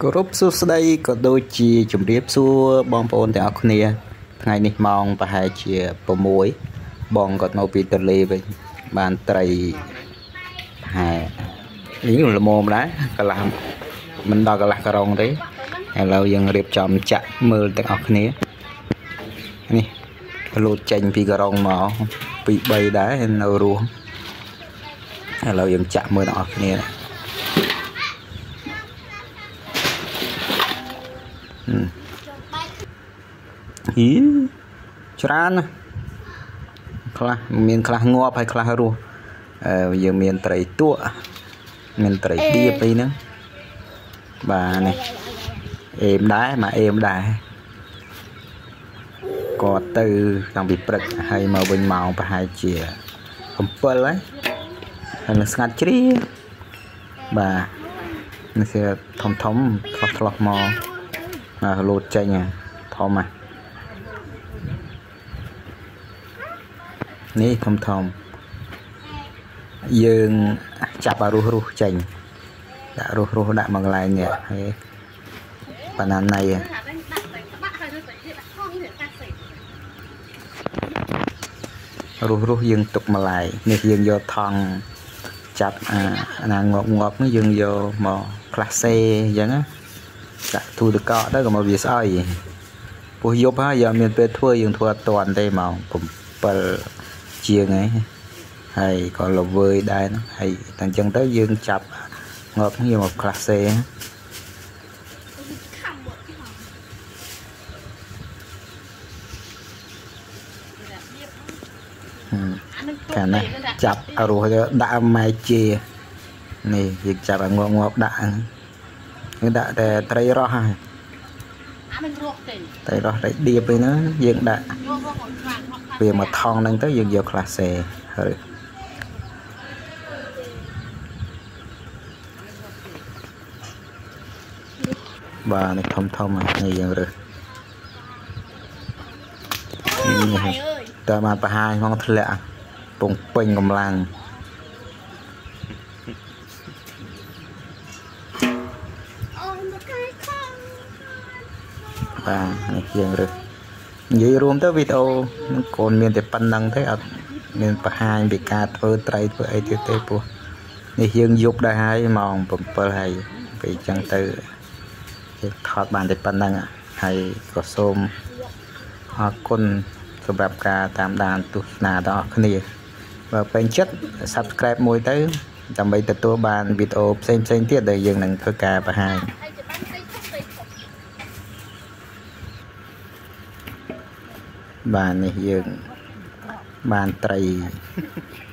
គោរពសួស្តីក៏ដូចជាជម្រាបសួរបងប្អូនទាំងអស់គ្នា ថ្ងៃនេះម៉ោងប្រហែលជា6បងក៏នៅពីទលេវិញបានត្រីហែនេះល្មមដែរកន្លះមិនដល់កន្លះការ៉ុងទេឥឡូវយើងរៀបចំចាក់មើលទាំងអស់គ្នានេះលោតចេញពីការ៉ុងមកពី3ដែរនៅរស់ឥឡូវយើងចាក់មើលទាំងអស់គ្នា ហីច្រើនណាខ្លះមានខ្លះងាប់ហើយខ្លះរស់អឺយើងមានត្រីទក់មានត្រីដៀបអីហ្នឹងបាទនេះអេមដែរមកអេមដែរគាត់ទៅតាំងពីព្រឹកហើយមកវិញម៉ោងប្រហែលជា7ហើយហើយនឹងស្ងាត់ជ្រាបាទនេះគឺធំធំឆ្លោះឆ្លោះមក លោតចេញធំហ่ะនេះធំធំយើងចាប់ឲ្យរស់រស់ចេញដាក់រស់រស់ដាក់មកកន្លែងនេះហើយបាណាណៃរស់រស់យើងទុកម្លាយនេះយើងយកថង់ចាប់អាណាងាប់ងាប់នេះយើងយកមកផ្លាសេអញ្ចឹងណា ដាក់ទូទឹកកកទៅក៏មកវាស្អុយពោះយប់ហើយយើងមានពេលធ្វើយើងធ្វើអត់តាន់ទេម៉ោង7ជាងហើយហើយក៏ល្វើយដែរហ្នឹងហើយតែអញ្ចឹងទៅយើងចាប់ងាប់នេះមកផ្លាសេកាលណាចាប់រស់ដាក់ម៉ែជានេះយើងចាប់ឲ្យងាប់ងាប់ដាក់យើង ដាក់តែត្រីរស់ហើយអាមិនរស់ទេត្រីរស់ត្រីដៀបឯហ្នឹងយើងដាក់វាមកថងហ្នឹងទៅយើងយកខ្លះសេហើយបាទនេះធំធំនេះយើងរើសនេះតើបានបង្ហាញផងធ្លាក់ពងពេញកម្លាំង បាទនេះយើងរើសនិយាយរួមទៅវីដេអូនឹងកូនមានតែប៉ុណ្្នឹងទេអត់មានបង្ហាញពីការធ្វើត្រីធ្វើអីទៀតទេពោះនេះយើងយប់ដែរហើយម៉ោង7ហើយពេលអញ្ចឹងទៅយើងថតបានតែប៉ុណ្្នឹងហើយក៏សូមអរគុណសម្រាប់ការតាមដានទស្សនាដល់អ្នកគ្នាបើពេញចិត្ត Subscribe មួយទៅដើម្បីទទួលបានវីដេអូផ្សេងផ្សេងទៀតដែលយើងនឹងធ្វើការបង្ហាញ បាទនេះយើងបានត្រី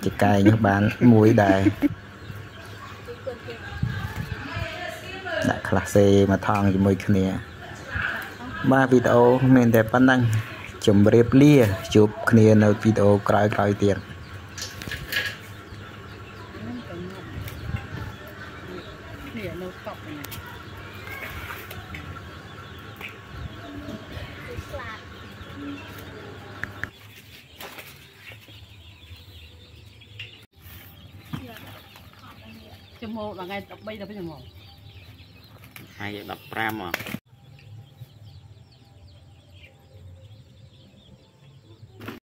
ចកែងបានមួយដែរដាក់ខ្លះសេមកថងជាមួយគ្នា បាទវីដេអូមានតែប៉ុណ្ណឹងជម្រាបលាជួបគ្នានៅវីដេអូក្រោយៗទៀតគ្នានៅតប់ នេះចំហដល់ថ្ងៃ13ដល់ពេលចំហថ្ងៃ15ហ៎